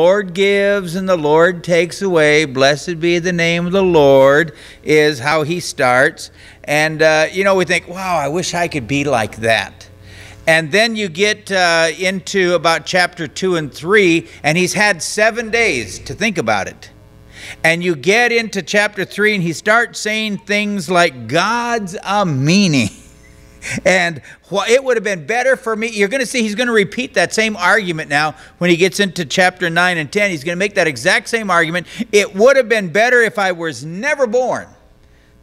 Lord gives and the Lord takes away. Blessed be the name of the Lord, is how he starts. And, uh, you know, we think, wow, I wish I could be like that. And then you get uh, into about chapter 2 and 3, and he's had seven days to think about it. And you get into chapter 3, and he starts saying things like, God's a meaning. And it would have been better for me. You're going to see he's going to repeat that same argument now when he gets into chapter 9 and 10. He's going to make that exact same argument. It would have been better if I was never born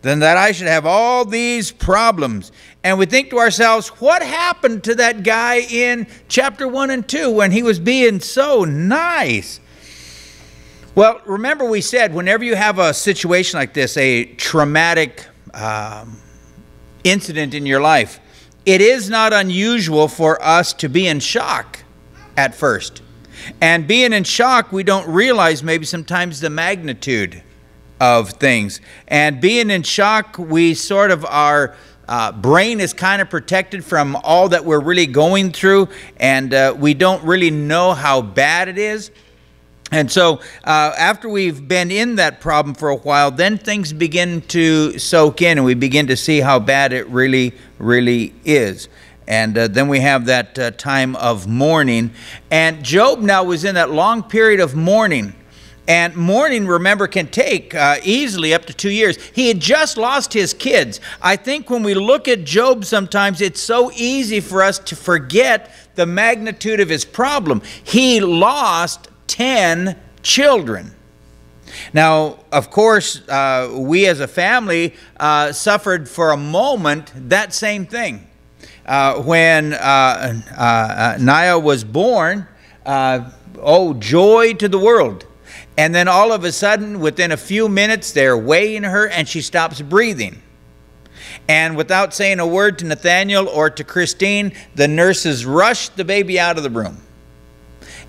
than that I should have all these problems. And we think to ourselves, what happened to that guy in chapter 1 and 2 when he was being so nice? Well, remember we said whenever you have a situation like this, a traumatic um, incident in your life, it is not unusual for us to be in shock at first. And being in shock, we don't realize maybe sometimes the magnitude of things. And being in shock, we sort of our uh, brain is kind of protected from all that we're really going through, and uh, we don't really know how bad it is. And so, uh, after we've been in that problem for a while, then things begin to soak in and we begin to see how bad it really, really is. And uh, then we have that uh, time of mourning. And Job now was in that long period of mourning. And mourning, remember, can take uh, easily up to two years. He had just lost his kids. I think when we look at Job sometimes, it's so easy for us to forget the magnitude of his problem. He lost 10 children. Now, of course, uh, we as a family uh, suffered for a moment that same thing. Uh, when uh, uh, uh, Naya was born, oh, joy to the world. And then all of a sudden, within a few minutes, they're weighing her and she stops breathing. And without saying a word to Nathaniel or to Christine, the nurses rushed the baby out of the room.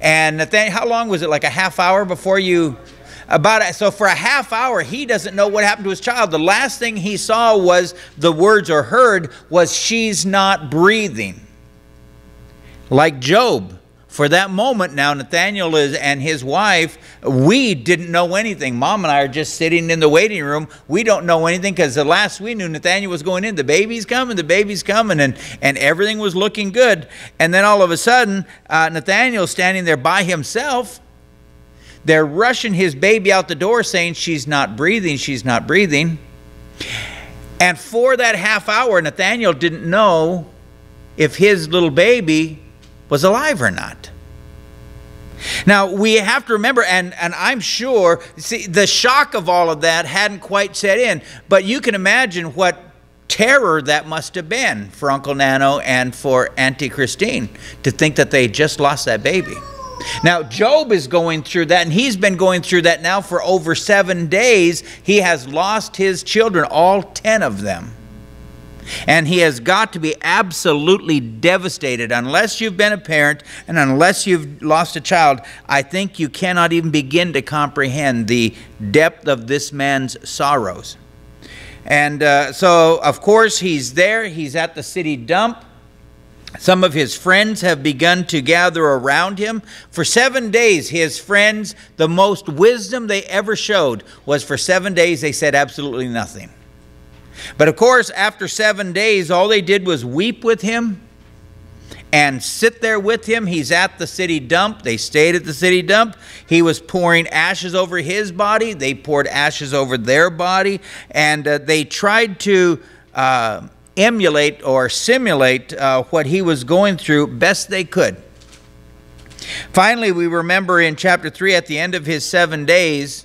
And Nathaniel, how long was it? Like a half hour before you? About it. so for a half hour, he doesn't know what happened to his child. The last thing he saw was the words or heard was she's not breathing. Like Job, for that moment now, Nathaniel is, and his wife, we didn't know anything. Mom and I are just sitting in the waiting room. We don't know anything because the last we knew, Nathaniel was going in. The baby's coming, the baby's coming, and, and everything was looking good. And then all of a sudden, uh, standing there by himself. They're rushing his baby out the door saying, She's not breathing, she's not breathing. And for that half hour, Nathaniel didn't know if his little baby was alive or not. Now, we have to remember, and, and I'm sure, see, the shock of all of that hadn't quite set in, but you can imagine what terror that must have been for Uncle Nano and for Auntie Christine to think that they just lost that baby. Now, Job is going through that, and he's been going through that now for over seven days. He has lost his children, all ten of them. And he has got to be absolutely devastated. Unless you've been a parent and unless you've lost a child, I think you cannot even begin to comprehend the depth of this man's sorrows. And uh, so, of course, he's there. He's at the city dump. Some of his friends have begun to gather around him. For seven days, his friends, the most wisdom they ever showed was for seven days they said absolutely nothing. But of course, after seven days, all they did was weep with him and sit there with him. He's at the city dump. They stayed at the city dump. He was pouring ashes over his body. They poured ashes over their body. And uh, they tried to uh, emulate or simulate uh, what he was going through best they could. Finally, we remember in chapter 3, at the end of his seven days,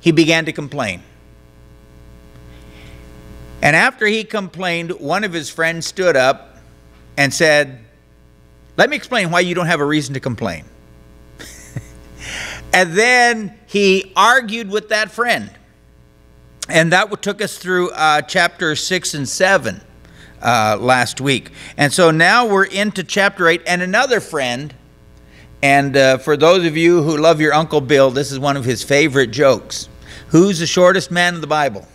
he began to complain. And after he complained, one of his friends stood up and said, Let me explain why you don't have a reason to complain. and then he argued with that friend. And that took us through uh, chapter 6 and 7 uh, last week. And so now we're into chapter 8. And another friend, and uh, for those of you who love your Uncle Bill, this is one of his favorite jokes. Who's the shortest man in the Bible?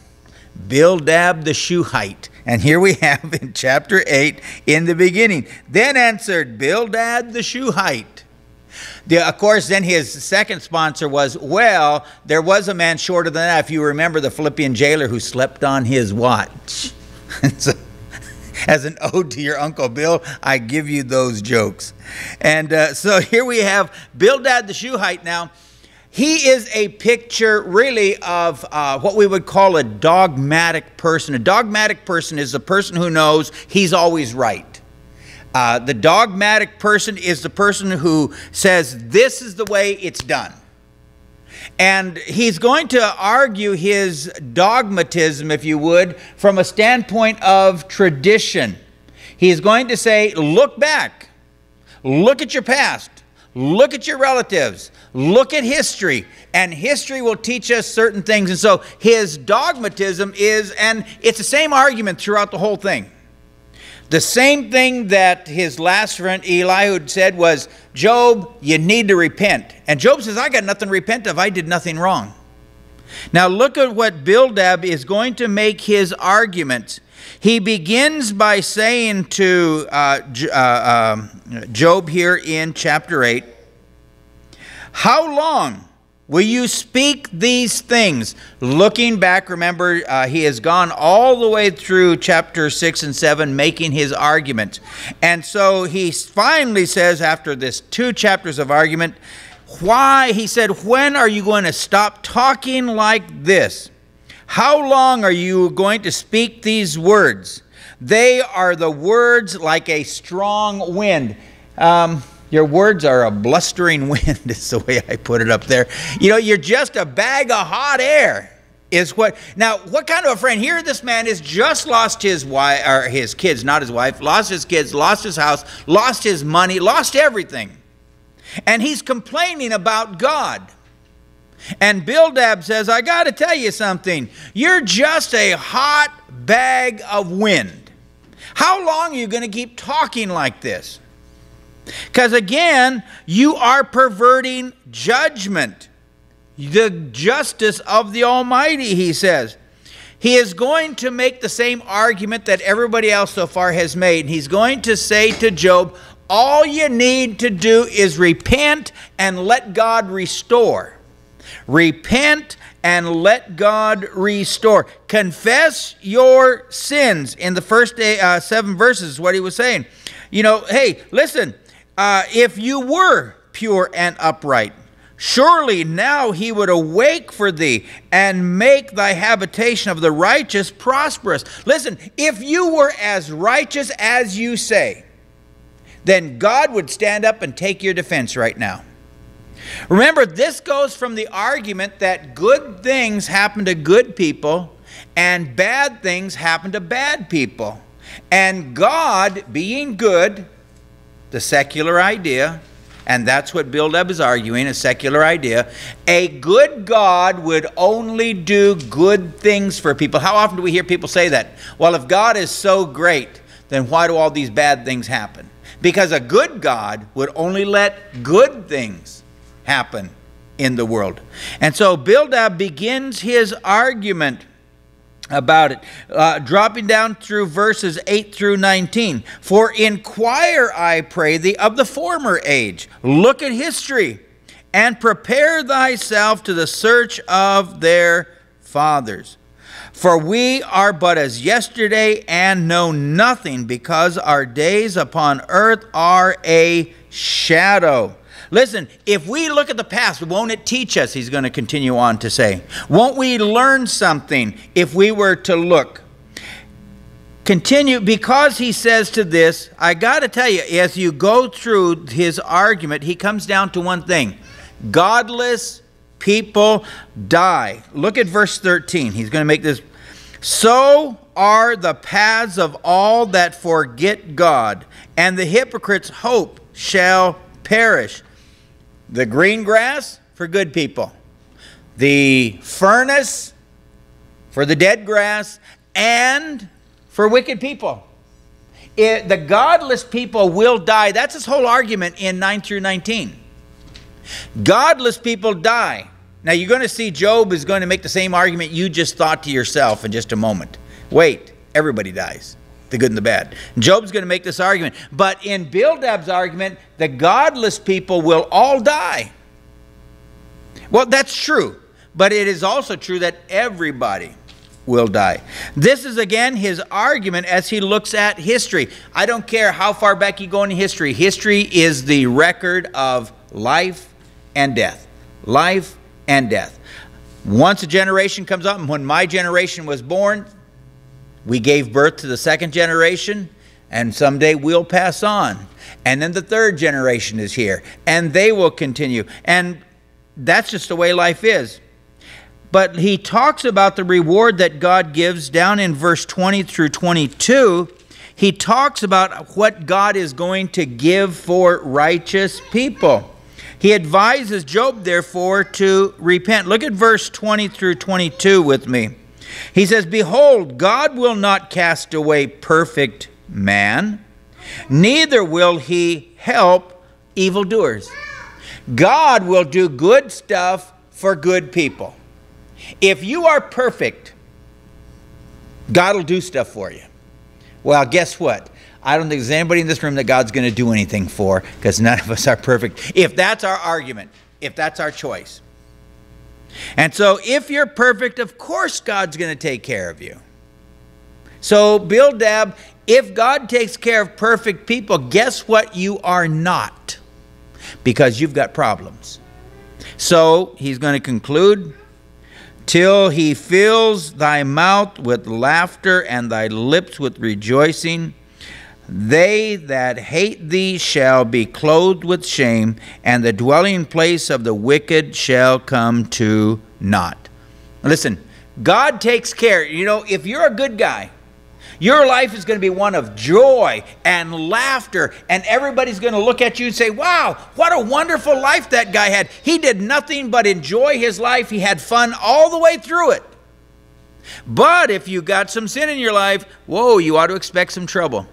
Bildad the Shuhite. And here we have in chapter 8 in the beginning. Then answered Bildad the Shuhite, The, of course, then his second sponsor was, well, there was a man shorter than that. If you remember the Philippian jailer who slept on his watch. so, as an ode to your Uncle Bill, I give you those jokes. And uh, so here we have Bildad the Shuhite now. He is a picture, really, of uh, what we would call a dogmatic person. A dogmatic person is a person who knows he's always right. Uh, the dogmatic person is the person who says, This is the way it's done. And he's going to argue his dogmatism, if you would, from a standpoint of tradition. He's going to say, Look back, look at your past, look at your relatives, look at history, and history will teach us certain things. And so his dogmatism is, and it's the same argument throughout the whole thing. The same thing that his last friend Eliud said was, Job, you need to repent. And Job says, I got nothing to repent of. I did nothing wrong. Now look at what Bildad is going to make his argument. He begins by saying to uh, uh, um, Job here in chapter 8, How long Will you speak these things? Looking back, remember, uh, he has gone all the way through chapter 6 and 7 making his argument. And so he finally says, after this two chapters of argument, why, he said, when are you going to stop talking like this? How long are you going to speak these words? They are the words like a strong wind. Um, your words are a blustering wind, is the way I put it up there. You know, you're just a bag of hot air. Is what now? What kind of a friend? Here, this man has just lost his wife, or his kids, not his wife. Lost his kids, lost his house, lost his money, lost everything, and he's complaining about God. And Bildad says, I got to tell you something. You're just a hot bag of wind. How long are you going to keep talking like this? Because again, you are perverting judgment, the justice of the Almighty, he says. He is going to make the same argument that everybody else so far has made. He's going to say to Job, All you need to do is repent and let God restore. Repent and let God restore. Confess your sins. In the first uh, seven verses, what he was saying. You know, hey, listen, uh, if you were pure and upright, surely now he would awake for thee and make thy habitation of the righteous prosperous. Listen, if you were as righteous as you say, then God would stand up and take your defense right now. Remember, this goes from the argument that good things happen to good people and bad things happen to bad people. And God, being good, the secular idea, and that's what Bildad is arguing, a secular idea. A good God would only do good things for people. How often do we hear people say that? Well, if God is so great, then why do all these bad things happen? Because a good God would only let good things happen in the world. And so Bildad begins his argument about it. Uh, dropping down through verses 8 through 19. For inquire, I pray thee, of the former age. Look at history and prepare thyself to the search of their fathers. For we are but as yesterday and know nothing, because our days upon earth are a shadow. Listen, if we look at the past, won't it teach us? He's going to continue on to say. Won't we learn something if we were to look? Continue, because he says to this, I got to tell you, as you go through his argument, he comes down to one thing godless people die. Look at verse 13. He's going to make this. So are the paths of all that forget God, and the hypocrite's hope shall perish. The green grass for good people, the furnace for the dead grass, and for wicked people. It, the godless people will die. That's his whole argument in 9 through 19. Godless people die. Now you're going to see Job is going to make the same argument you just thought to yourself in just a moment. Wait, everybody dies. The good and the bad. Job's going to make this argument. But in Bildad's argument, the godless people will all die. Well, that's true. But it is also true that everybody will die. This is again his argument as he looks at history. I don't care how far back you go in history, history is the record of life and death. Life and death. Once a generation comes up, and when my generation was born, we gave birth to the second generation, and someday we'll pass on. And then the third generation is here, and they will continue. And that's just the way life is. But he talks about the reward that God gives down in verse 20 through 22. He talks about what God is going to give for righteous people. He advises Job, therefore, to repent. Look at verse 20 through 22 with me. He says, Behold, God will not cast away perfect man, neither will he help evildoers. God will do good stuff for good people. If you are perfect, God will do stuff for you. Well, guess what? I don't think there's anybody in this room that God's going to do anything for because none of us are perfect. If that's our argument, if that's our choice. And so, if you're perfect, of course God's going to take care of you. So, Bildad, if God takes care of perfect people, guess what you are not? Because you've got problems. So, he's going to conclude till he fills thy mouth with laughter and thy lips with rejoicing. They that hate thee shall be clothed with shame, and the dwelling place of the wicked shall come to naught. Listen, God takes care. You know, if you're a good guy, your life is going to be one of joy and laughter, and everybody's going to look at you and say, Wow, what a wonderful life that guy had. He did nothing but enjoy his life, he had fun all the way through it. But if you got some sin in your life, whoa, you ought to expect some trouble.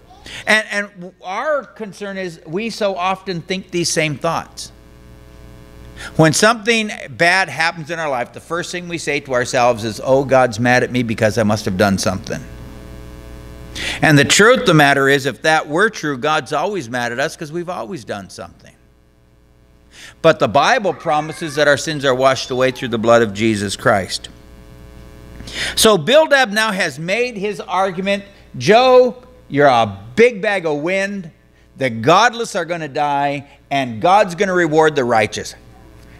And, and our concern is we so often think these same thoughts. When something bad happens in our life, the first thing we say to ourselves is, Oh, God's mad at me because I must have done something. And the truth of the matter is, if that were true, God's always mad at us because we've always done something. But the Bible promises that our sins are washed away through the blood of Jesus Christ. So Bildad now has made his argument Joe, you're a big bag of wind. The godless are going to die, and God's going to reward the righteous.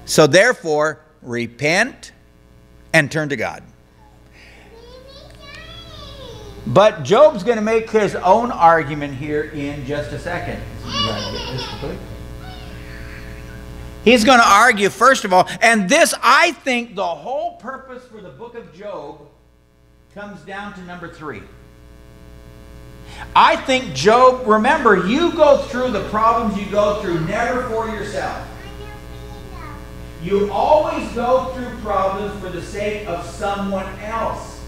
So therefore, repent and turn to God. But Job's going to make his own argument here in just a second. He's going to argue, first of all, and this, I think, the whole purpose for the book of Job comes down to number three. I think Job, remember, you go through the problems you go through never for yourself. You always go through problems for the sake of someone else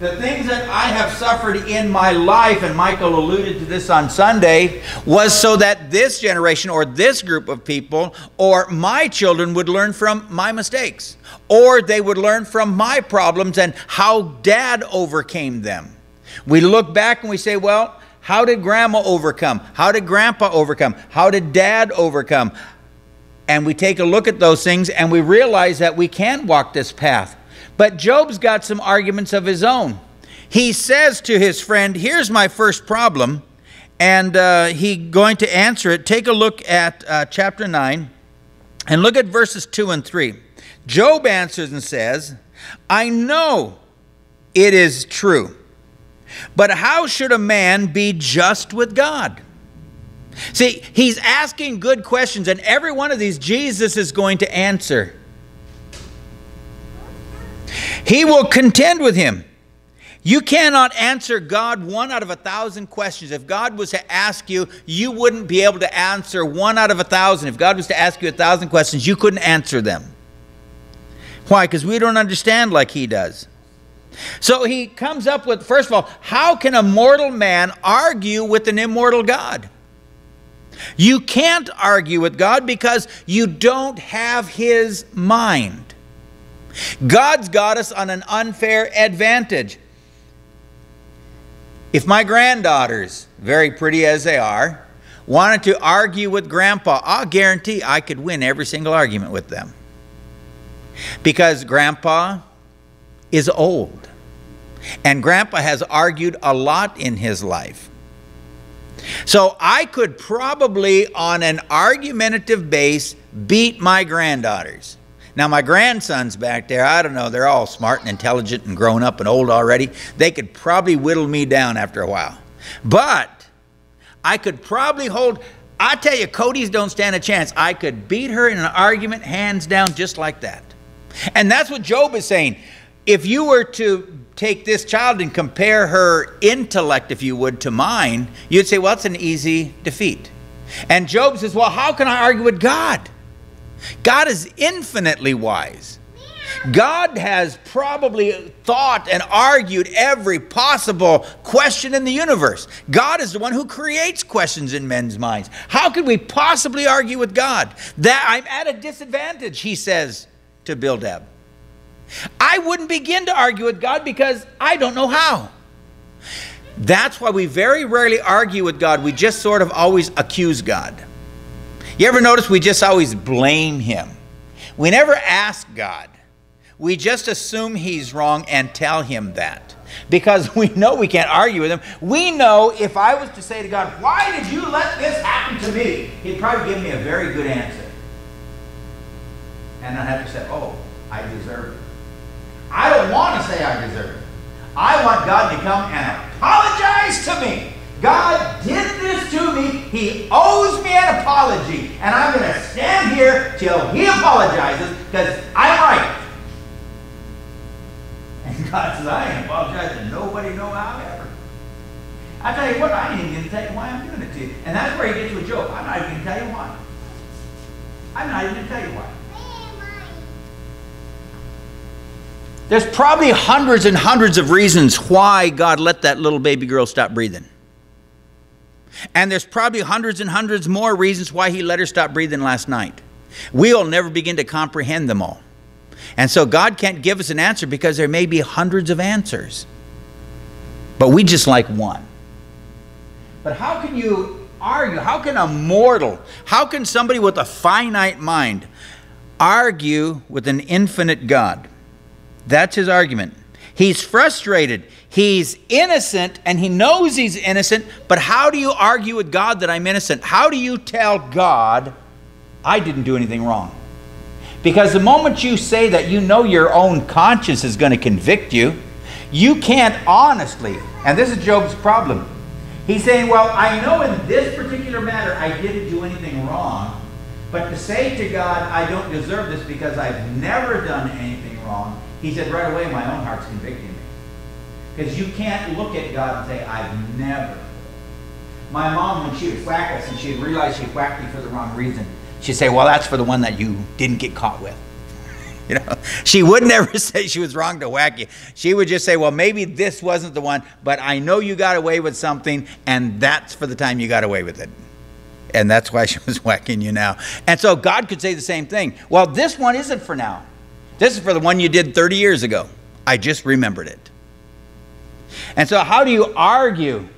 the things that I have suffered in my life, and Michael alluded to this on Sunday, was so that this generation or this group of people or my children would learn from my mistakes, or they would learn from my problems and how dad overcame them. We look back and we say, well, how did grandma overcome? How did grandpa overcome? How did dad overcome? And we take a look at those things and we realize that we can walk this path. But Job's got some arguments of his own. He says to his friend, Here's my first problem. And uh, he going to answer it. Take a look at uh, chapter 9 and look at verses 2 and 3. Job answers and says, I know it is true, but how should a man be just with God? See, he's asking good questions, and every one of these Jesus is going to answer. He will contend with him. You cannot answer God one out of a thousand questions. If God was to ask you, you wouldn't be able to answer one out of a thousand. If God was to ask you a thousand questions, you couldn't answer them. Why? Because we don't understand like He does. So he comes up with, first of all, how can a mortal man argue with an immortal God? You can't argue with God because you don't have His mind. God's got us on an unfair advantage. If my granddaughters, very pretty as they are, wanted to argue with grandpa, I'll guarantee I could win every single argument with them. Because grandpa is old. And grandpa has argued a lot in his life. So I could probably, on an argumentative base, beat my granddaughters. Now, my grandsons back there, I don't know, they're all smart and intelligent and grown up and old already. They could probably whittle me down after a while. But I could probably hold, I tell you, Cody's don't stand a chance. I could beat her in an argument, hands down, just like that. And that's what Job is saying. If you were to take this child and compare her intellect, if you would, to mine, you'd say, well, it's an easy defeat. And Job says, well, how can I argue with God? God is infinitely wise. God has probably thought and argued every possible question in the universe. God is the one who creates questions in men's minds. How could we possibly argue with God? That I'm at a disadvantage, he says to Bildad. I wouldn't begin to argue with God because I don't know how. That's why we very rarely argue with God. We just sort of always accuse God. You ever notice we just always blame Him? We never ask God. We just assume He's wrong and tell Him that. Because we know we can't argue with Him. We know if I was to say to God, Why did you let this happen to me? He'd probably give me a very good answer. And I'd have to say, Oh, I deserve it. I don't want to say I deserve it. I want God to come and apologize to me. God did this to me. He owes me an apology. And I'm going to stand here till he apologizes because I'm right. And God says, I ain't apologizing nobody, no how ever. I tell you what, I ain't even going to tell you why I'm doing it to you. And that's where he gets with Job. I'm not even going to tell you why. I'm not even going to tell you why. There's probably hundreds and hundreds of reasons why God let that little baby girl stop breathing. And there's probably hundreds and hundreds more reasons why he let her stop breathing last night. We'll never begin to comprehend them all. And so God can't give us an answer because there may be hundreds of answers. But we just like one. But how can you argue? How can a mortal, how can somebody with a finite mind argue with an infinite God? That's his argument. He's frustrated. He's innocent and he knows he's innocent, but how do you argue with God that I'm innocent? How do you tell God, I didn't do anything wrong? Because the moment you say that you know your own conscience is going to convict you, you can't honestly, and this is Job's problem. He's saying, Well, I know in this particular matter I didn't do anything wrong, but to say to God, I don't deserve this because I've never done anything wrong, he said, right away, my own heart's convicting me. Because you can't look at God and say, I've never. My mom, when she would whack us and she'd realize she whacked me for the wrong reason, she'd say, well, that's for the one that you didn't get caught with. You know, she would never say she was wrong to whack you. She would just say, well, maybe this wasn't the one, but I know you got away with something, and that's for the time you got away with it. And that's why she was whacking you now. And so God could say the same thing. Well, this one isn't for now. This is for the one you did 30 years ago. I just remembered it. And so, how do you argue?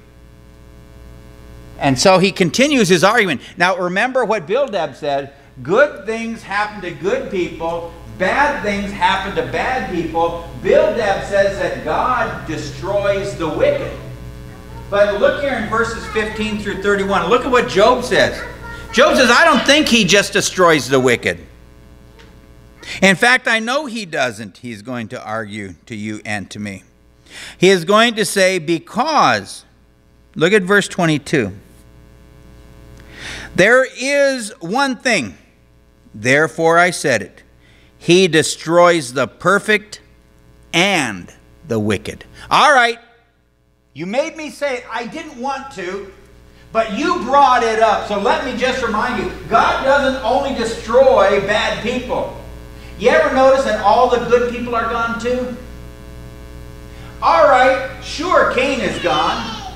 And so he continues his argument. Now, remember what Bildad said good things happen to good people, bad things happen to bad people. Bildad says that God destroys the wicked. But look here in verses 15 through 31. Look at what Job says. Job says, I don't think he just destroys the wicked. In fact, I know he doesn't, he's going to argue to you and to me. He is going to say, because, look at verse 22. There is one thing, therefore I said it. He destroys the perfect and the wicked. All right, you made me say it. I didn't want to, but you brought it up. So let me just remind you God doesn't only destroy bad people. You ever notice that all the good people are gone too? All right, sure, Cain is gone.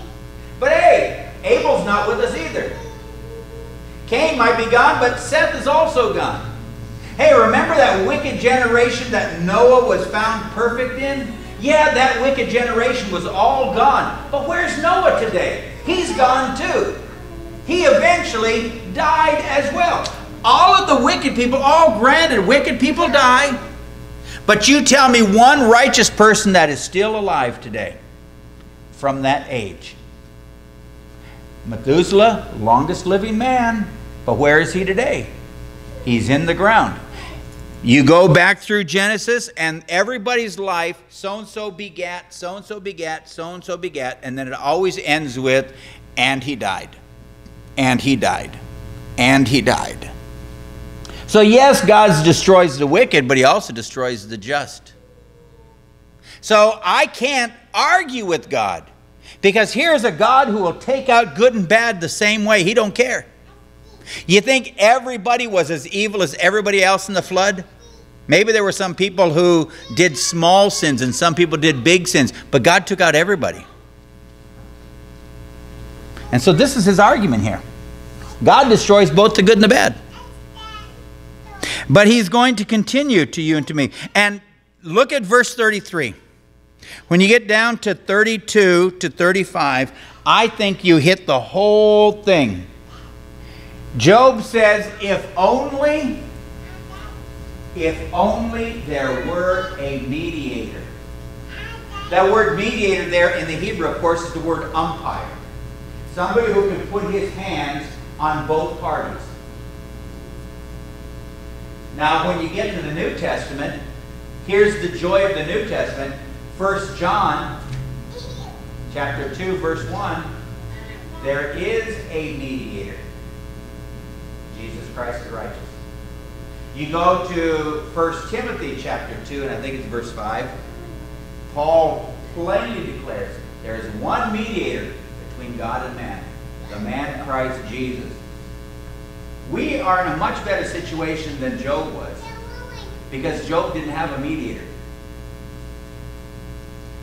But hey, Abel's not with us either. Cain might be gone, but Seth is also gone. Hey, remember that wicked generation that Noah was found perfect in? Yeah, that wicked generation was all gone. But where's Noah today? He's gone too. He eventually died as well. All of the wicked people, all granted, wicked people die. But you tell me one righteous person that is still alive today from that age. Methuselah, longest living man, but where is he today? He's in the ground. You go back through Genesis, and everybody's life, so and so begat, so and so begat, so and so begat, and then it always ends with, and he died, and he died, and he died. So, yes, God destroys the wicked, but he also destroys the just. So, I can't argue with God because here's a God who will take out good and bad the same way. He don't care. You think everybody was as evil as everybody else in the flood? Maybe there were some people who did small sins and some people did big sins, but God took out everybody. And so this is his argument here. God destroys both the good and the bad. But he's going to continue to you and to me. And look at verse 33. When you get down to 32 to 35, I think you hit the whole thing. Job says, if only, if only there were a mediator. That word mediator there in the Hebrew, of course, is the word umpire. Somebody who can put his hands on both parties. Now, when you get to the New Testament, here's the joy of the New Testament. 1 John chapter 2, verse 1, there is a mediator Jesus Christ the righteous. You go to 1 Timothy chapter 2, and I think it's verse 5. Paul plainly declares there is one mediator between God and man, the man Christ Jesus. We are in a much better situation than Job was because Job didn't have a mediator.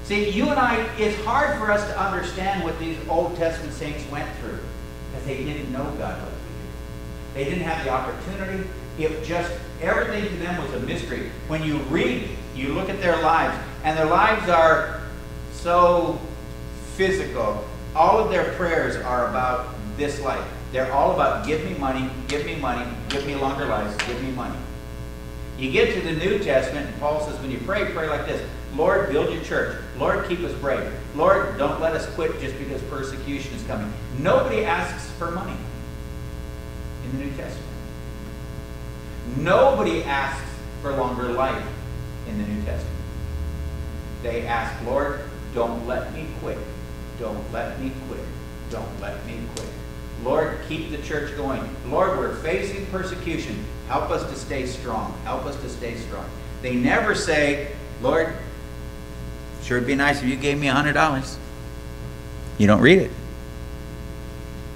See, you and I, it's hard for us to understand what these Old Testament saints went through because they didn't know God like Peter. they didn't have the opportunity. It just, everything to them was a mystery. When you read, you look at their lives, and their lives are so physical. All of their prayers are about this life. They're all about give me money, give me money, give me longer lives, give me money. You get to the New Testament, and Paul says, when you pray, pray like this Lord, build your church. Lord, keep us brave. Lord, don't let us quit just because persecution is coming. Nobody asks for money in the New Testament. Nobody asks for longer life in the New Testament. They ask, Lord, don't let me quit. Don't let me quit. Don't let me quit. Lord, keep the church going. Lord, we're facing persecution. Help us to stay strong. Help us to stay strong. They never say, Lord, sure it'd be nice if you gave me a $100. You don't read it.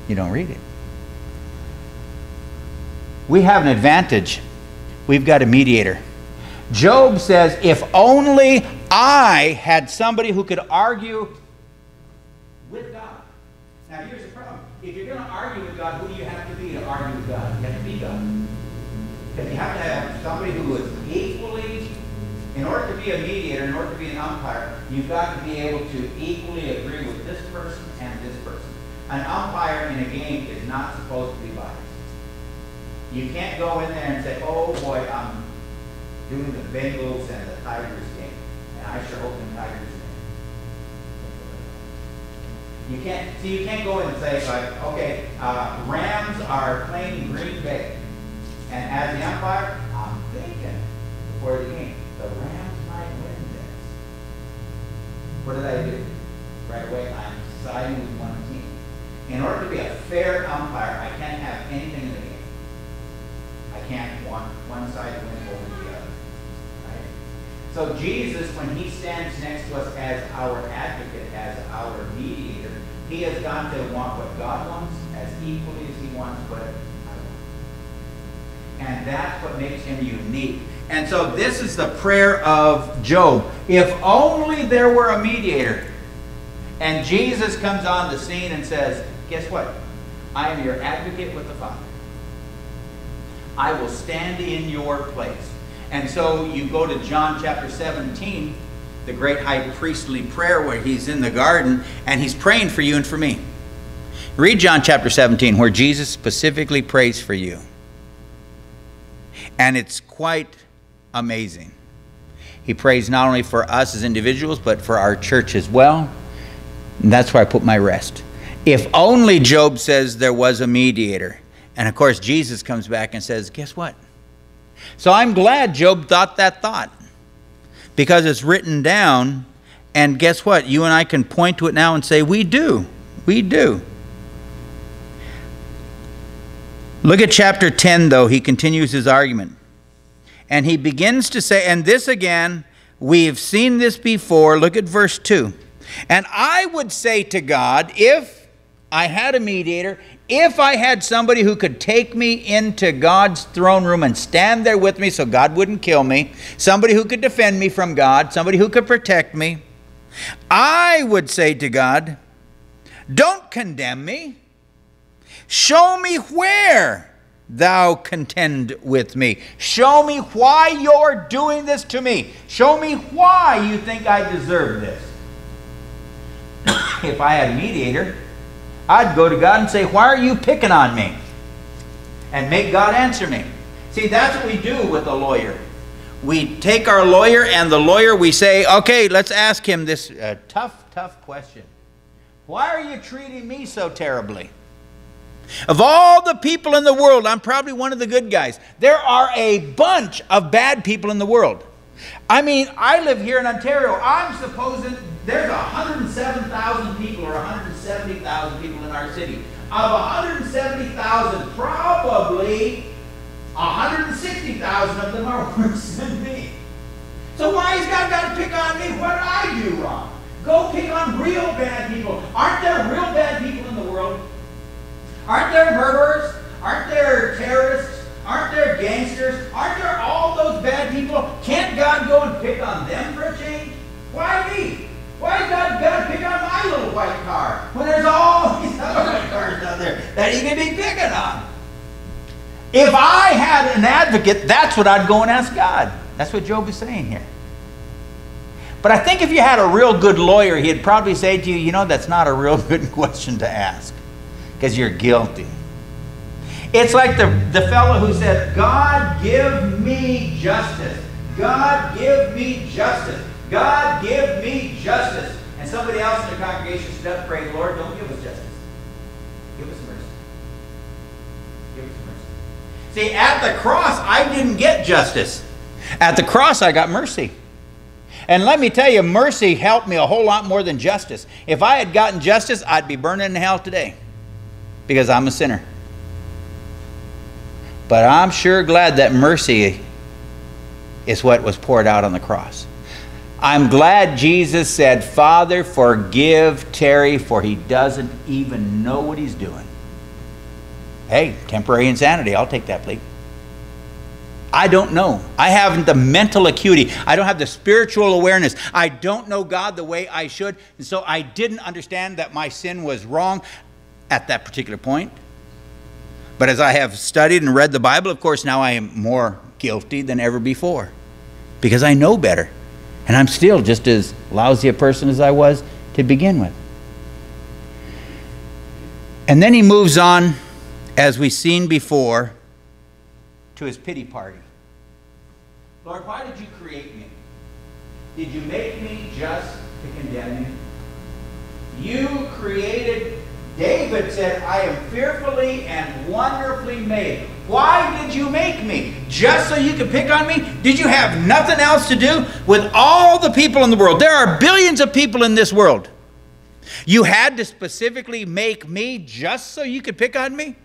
You don't read it we have an advantage. We've got a mediator. Job says, If only I had somebody who could argue with God. Now, here's. If you're going to argue with God, who do you have to be to argue with God? You have to be God. Because you have to have somebody who is equally, in order to be a mediator, in order to be an umpire, you've got to be able to equally agree with this person and this person. An umpire in a game is not supposed to be biased. You can't go in there and say, oh boy, I'm doing the Bengals and the Tigers game, and I sure hope the Tigers win. You can't, see, you can't go in and say, like, okay, uh, Rams are playing Green Bay, and as the umpire, I'm thinking so this is the prayer of Job. If only there were a mediator. And Jesus comes on the scene and says, guess what? I am your advocate with the Father. I will stand in your place. And so you go to John chapter 17, the great high priestly prayer where he's in the garden and he's praying for you and for me. Read John chapter 17, where Jesus specifically prays for you. And it's quite amazing. He prays not only for us as individuals, but for our church as well. And that's where I put my rest. If only Job says there was a mediator. And of course, Jesus comes back and says, Guess what? So I'm glad Job thought that thought because it's written down. And guess what? You and I can point to it now and say, We do. We do. Look at chapter 10, though. He continues his argument. And he begins to say, and this again, we've seen this before. Look at verse 2. And I would say to God, if I had a mediator, if I had somebody who could take me into God's throne room and stand there with me so God wouldn't kill me, somebody who could defend me from God, somebody who could protect me, I would say to God, Don't condemn me. Show me where thou contend with me. Show me why you're doing this to me. Show me why you think I deserve this. if I had a mediator, I'd go to God and say, Why are you picking on me? And make God answer me. See, that's what we do with a lawyer. We take our lawyer and the lawyer, we say, Okay, let's ask him this uh, tough, tough question. Why are you treating me so terribly? Of all the people in the world, I'm probably one of the good guys. There are a bunch of bad people in the world. I mean, I live here in Ontario. I'm supposing there's 107,000 people or 170,000 people in our city. Of 170,000, probably 160,000 of them are worse than me. So why has God got to pick on me? What did I do wrong? Go pick on real bad people. Aren't there real bad people in the world? Aren't there murderers? Aren't there terrorists? Aren't there gangsters? Aren't there all those bad people? Can't God go and pick on them for a change? Why me? Why has God got to pick on my little white car when there's all these other white cars out there that he can be picking on? If I had an advocate, that's what I'd go and ask God. That's what Job is saying here. But I think if you had a real good lawyer, he'd probably say to you, you know, that's not a real good question to ask because you're guilty. It's like the, the fellow who said, God, give me justice. God, give me justice. God, give me justice. And somebody else in the congregation stood up and prayed, Lord, don't give us justice. Give us mercy. Give us mercy. See, at the cross, I didn't get justice. At the cross, I got mercy. And let me tell you, mercy helped me a whole lot more than justice. If I had gotten justice, I'd be burning in hell today because I'm a sinner. But I'm sure glad that mercy is what was poured out on the cross. I'm glad Jesus said, Father, forgive Terry, for he doesn't even know what he's doing. Hey, temporary insanity, I'll take that plea. I don't know. I haven't the mental acuity. I don't have the spiritual awareness. I don't know God the way I should. And so I didn't understand that my sin was wrong at that particular point. But as I have studied and read the Bible, of course, now I am more guilty than ever before because I know better. And I'm still just as lousy a person as I was to begin with. And then he moves on, as we've seen before, to his pity party. Lord, why did you create me? Did you make me just to condemn me? You created David said, I am fearfully and wonderfully made. Why did you make me? Just so you could pick on me? Did you have nothing else to do with all the people in the world? There are billions of people in this world. You had to specifically make me just so you could pick on me?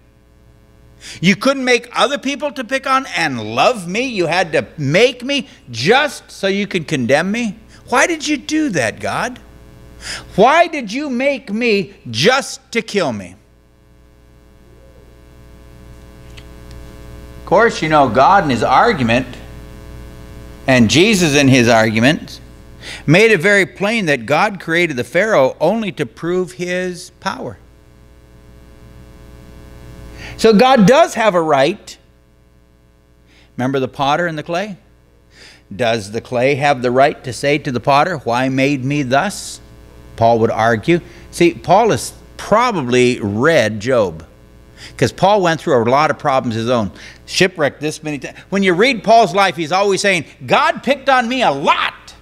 You couldn't make other people to pick on and love me. You had to make me just so you could condemn me. Why did you do that, God? Why did you make me just to kill me? Of course, you know, God in his argument, and Jesus in his argument, made it very plain that God created the Pharaoh only to prove his power. So God does have a right. Remember the potter and the clay? Does the clay have the right to say to the potter, Why made me thus? Paul would argue. See, Paul has probably read Job because Paul went through a lot of problems his own. Shipwrecked this many times. When you read Paul's life, he's always saying, God picked on me a lot.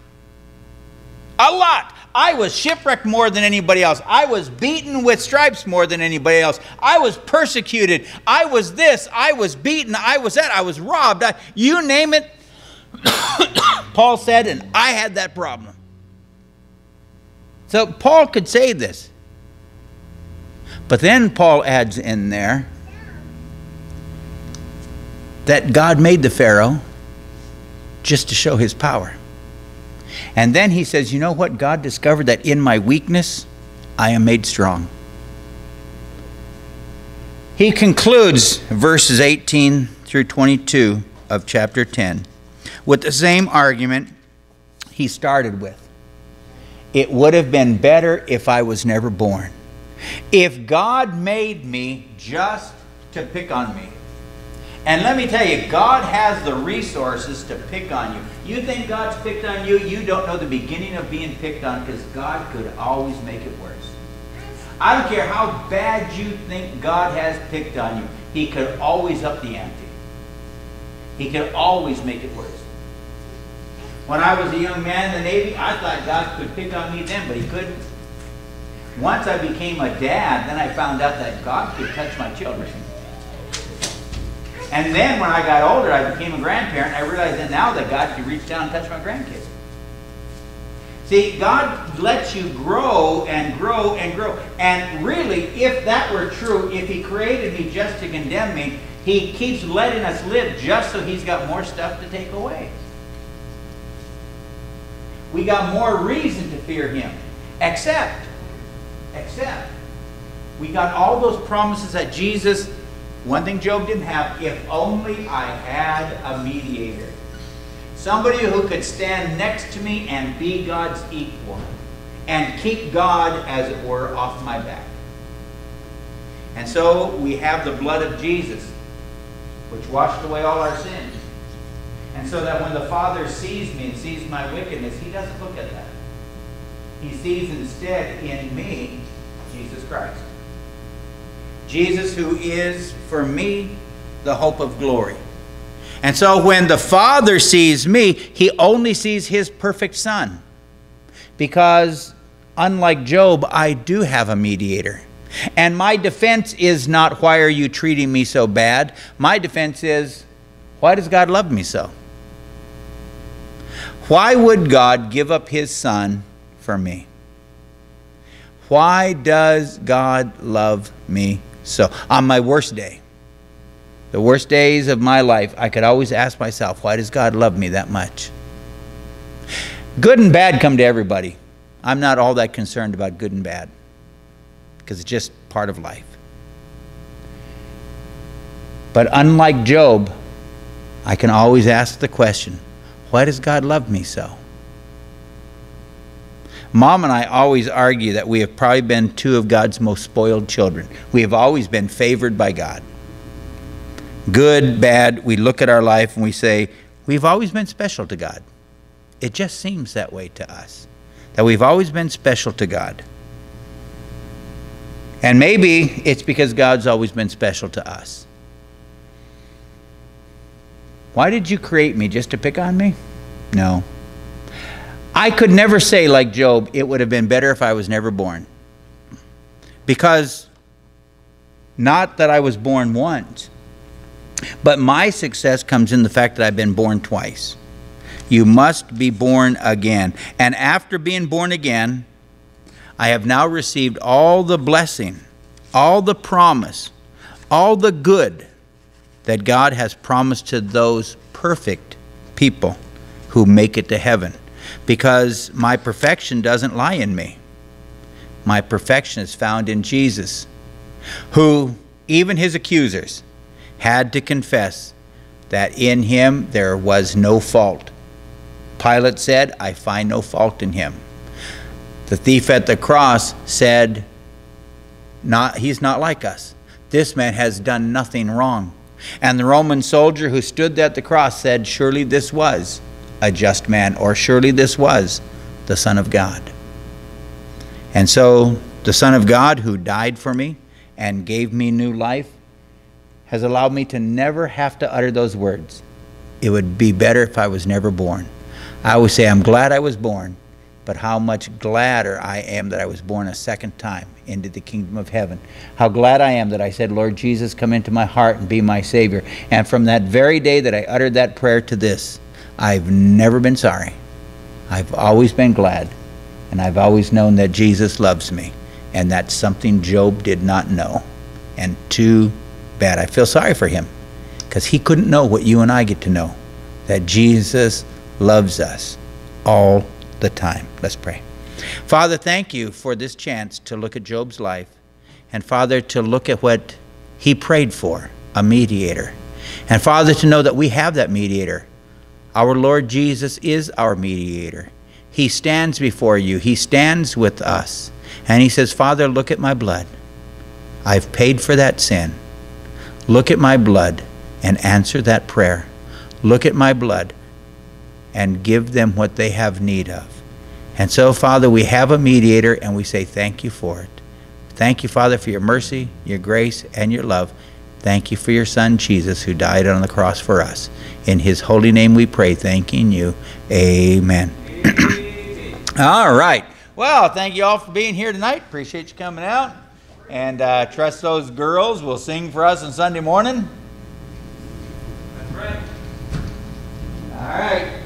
A lot. I was shipwrecked more than anybody else. I was beaten with stripes more than anybody else. I was persecuted. I was this. I was beaten. I was that. I was robbed. I, you name it. Paul said, and I had that problem. So Paul could say this. But then Paul adds in there that God made the Pharaoh just to show his power. And then he says, You know what? God discovered that in my weakness, I am made strong. He concludes verses 18 through 22 of chapter 10 with the same argument he started with. It would have been better if I was never born. If God made me just to pick on me, and let me tell you, God has the resources to pick on you. You think God's picked on you, you don't know the beginning of being picked on because God could always make it worse. I don't care how bad you think God has picked on you, He could always up the ante. He could always make it worse. When I was a young man in the Navy, I thought God could pick on me then, but He couldn't. Once I became a dad, then I found out that God could touch my children. And then when I got older, I became a grandparent. I realized that now that God could reach down and touch my grandkids. See, God lets you grow and grow and grow. And really, if that were true, if He created me just to condemn me, He keeps letting us live just so He's got more stuff to take away. We got more reason to fear Him. Except, except, we got all those promises that Jesus one thing Job didn't have, if only I had a mediator. Somebody who could stand next to me and be God's equal. And keep God, as it were, off my back. And so we have the blood of Jesus, which washed away all our sins. And so that when the Father sees me and sees my wickedness, he doesn't look at that. He sees instead in me Jesus Christ. Jesus, who is for me the hope of glory. And so when the Father sees me, he only sees his perfect Son. Because unlike Job, I do have a mediator. And my defense is not, why are you treating me so bad? My defense is, why does God love me so? Why would God give up his Son for me? Why does God love me so, on my worst day, the worst days of my life, I could always ask myself, why does God love me that much? Good and bad come to everybody. I'm not all that concerned about good and bad because it's just part of life. But unlike Job, I can always ask the question, why does God love me so? Mom and I always argue that we have probably been two of God's most spoiled children. We have always been favored by God. Good, bad, we look at our life and we say, we've always been special to God. It just seems that way to us, that we've always been special to God. And maybe it's because God's always been special to us. Why did you create me? Just to pick on me? No. I could never say, like Job, it would have been better if I was never born. Because not that I was born once, but my success comes in the fact that I've been born twice. You must be born again. And after being born again, I have now received all the blessing, all the promise, all the good that God has promised to those perfect people who make it to heaven because my perfection doesn't lie in me. My perfection is found in Jesus, who, even his accusers, had to confess that in him there was no fault. Pilate said, I find no fault in him. The thief at the cross said, not, He's not like us. This man has done nothing wrong. And the Roman soldier who stood at the cross said, Surely this was a just man, or surely this was the Son of God. And so, the Son of God who died for me and gave me new life has allowed me to never have to utter those words. It would be better if I was never born. I always say, I'm glad I was born, but how much gladder I am that I was born a second time into the kingdom of heaven. How glad I am that I said, Lord Jesus, come into my heart and be my Savior. And from that very day that I uttered that prayer to this, I've never been sorry. I've always been glad. And I've always known that Jesus loves me. And that's something Job did not know. And too bad. I feel sorry for him because he couldn't know what you and I get to know that Jesus loves us all the time. Let's pray. Father, thank you for this chance to look at Job's life. And Father, to look at what he prayed for a mediator. And Father, to know that we have that mediator. Our Lord Jesus is our mediator. He stands before you, He stands with us. And He says, Father, look at my blood. I've paid for that sin. Look at my blood and answer that prayer. Look at my blood and give them what they have need of. And so, Father, we have a mediator and we say thank you for it. Thank you, Father, for your mercy, your grace, and your love. Thank you for your Son, Jesus, who died on the cross for us. In his holy name we pray, thanking you. Amen. All right. Well, thank you all for being here tonight. Appreciate you coming out. And uh, trust those girls will sing for us on Sunday morning. That's right. All right.